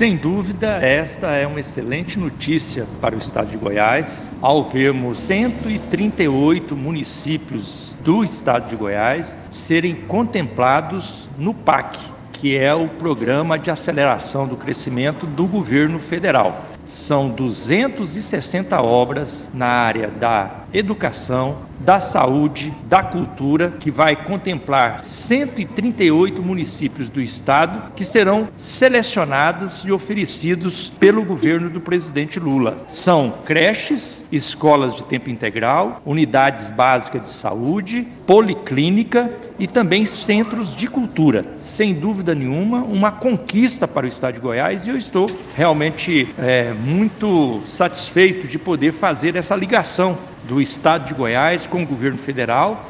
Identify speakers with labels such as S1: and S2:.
S1: Sem dúvida, esta é uma excelente notícia para o estado de Goiás, ao vermos 138 municípios do estado de Goiás serem contemplados no PAC, que é o Programa de Aceleração do Crescimento do Governo Federal. São 260 obras na área da educação, da saúde, da cultura, que vai contemplar 138 municípios do estado que serão selecionados e oferecidos pelo governo do presidente Lula. São creches, escolas de tempo integral, unidades básicas de saúde, policlínica e também centros de cultura. Sem dúvida nenhuma, uma conquista para o estado de Goiás e eu estou realmente é, muito satisfeito de poder fazer essa ligação do Estado de Goiás com o governo federal